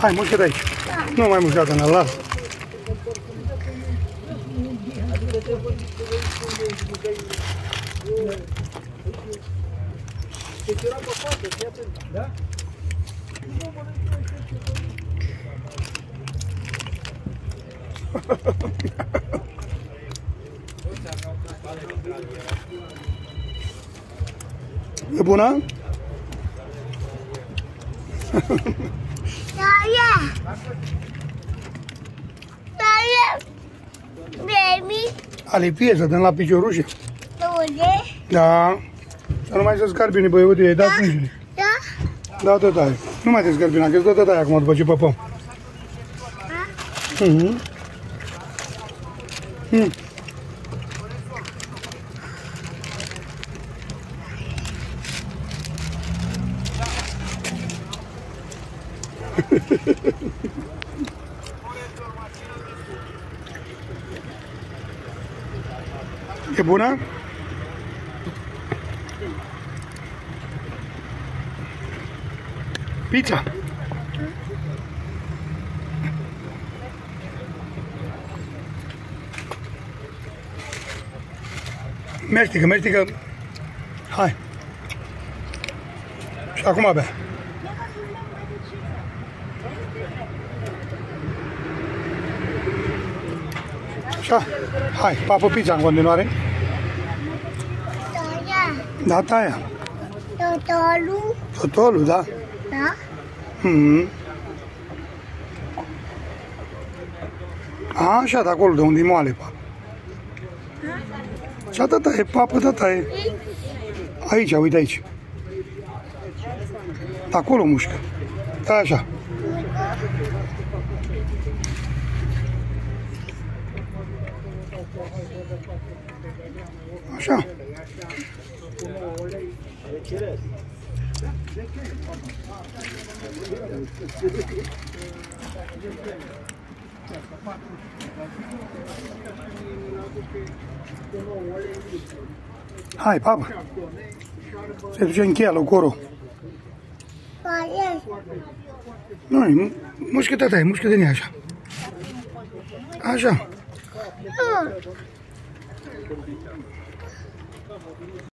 Hai, mușcă de aici. Nu mai mușca în las. Da? Taie! Taie! Baby! Alipie, să dăm la piciorușe. Unde? Da. Să nu mai se scarbine, băi, uite, i-ai dat sângele. Da? Da, tot aia. Nu mai te scarbina, că îți dă tot aia acum după ce păpăm. Mhm. Mhm. E bună? Pizza. Mestică, mestică. Hai. Și acum abia. Așa. Hai, papă pizza în continuare. Taie! Da, taia. Totolu! Totolul, da. Da? Mm. A, așa, de acolo, de unde e moale, papă. Și atâta e, papă, atâta e. Aici, uite aici. De acolo mușcă. Da, așa. Așa. Hai, papă. Se duce în cheia lui Coro. Taie! Nu, mușcă tata, mușcă de nea așa. Așa. Mm. 跟底下，看好。